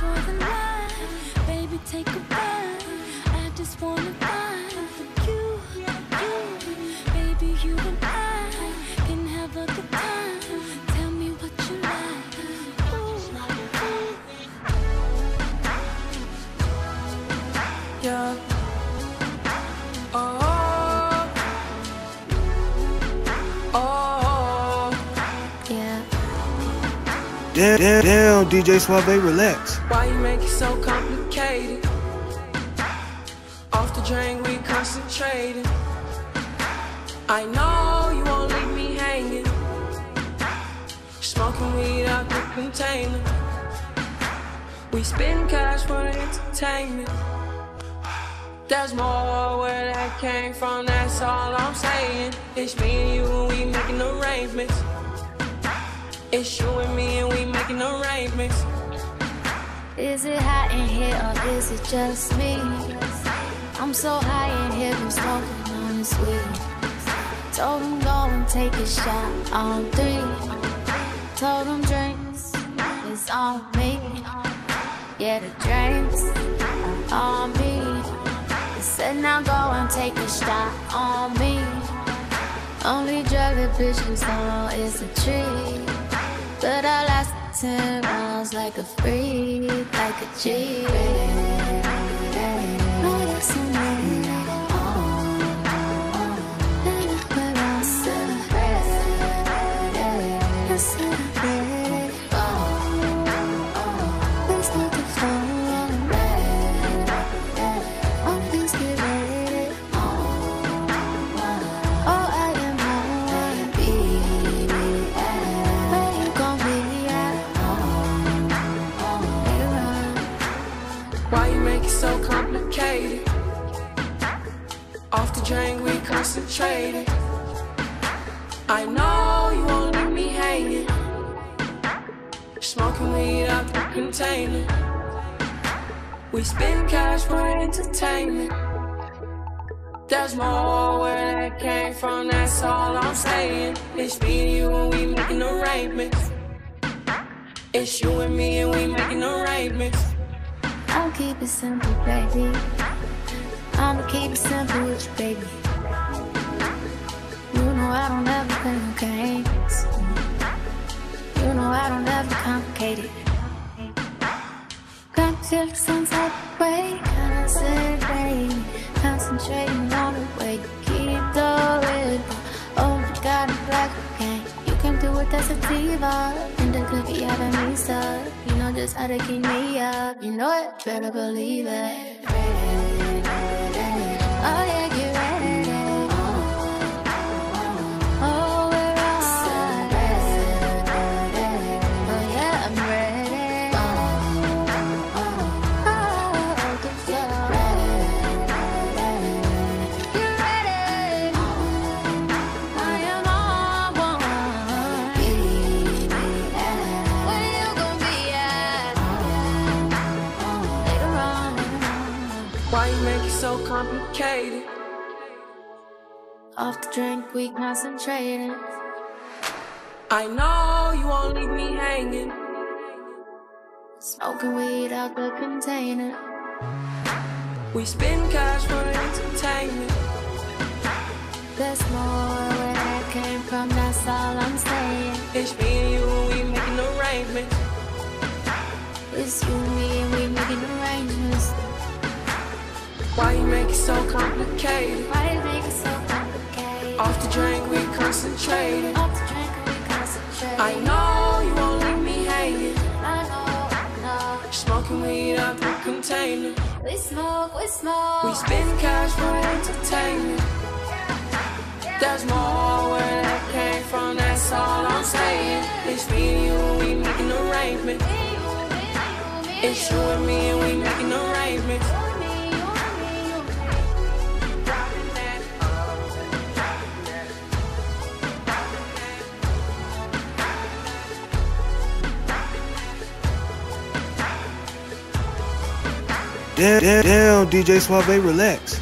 enjoy the life. Baby, take a ride. I just wanna vibe with you, you. Baby, you and I can have a good time. Tell me what you like. Ooh, ooh. Damn, damn, damn, DJ Suave, relax. Why you make it so complicated? Off the drain, we concentrating. I know you won't leave me hanging. Smoking weed out the container. We spend cash for entertainment. There's more where that came from, that's all I'm saying. It's me and you we making arrangements. It's you and me Is it hot in here or is it just me? I'm so high in here from smoking on this weed. Told him go and take a shot on three. Told him drinks is on me. Yeah, the drinks are on me. He said now go and take a shot on me. Only drug that bitch can solo is a tree. But I lasted 10 rounds like a freak, like a G. Why you make it so complicated? Off the drain, we concentrated. I know you won't leave me hanging. Smoking weed out the container. We spend cash for entertainment. There's more where that came from, that's all I'm saying. It's me and you and we making arrangements. It's you and me and we making arrangements. I'll keep it simple, baby. I'ma keep it simple with you, baby. You know I don't ever play no games. You know I don't ever complicate it. Got feel like some type of way, concentrating, concentrating on the way you keep the rhythm. Oh my God, I'm black again. You came through with that sativa, and out me stuck. You know just how to keep me up. You know it, better believe it. Oh yeah, Why you make it so complicated? Off the drink, we concentrating. I know you won't leave me hanging. Smoking weed out the container. We spend cash for entertainment. There's more where that came from, that's all I'm saying. It's me and you we making arrangements. It's you and me make it so complicated? Why you make it so complicated? Off the drink, we concentrated. Off the drink, we concentrate. I know you won't leave me hanging. I know, I know. Smoking weed out the container. We smoke, we smoke. We spend cash for entertainment. There's more where that came from, that's all I'm saying. It's me and you we making arrangements. It's you and me and we making arrangements. Damn, damn, DJ Suave, relax.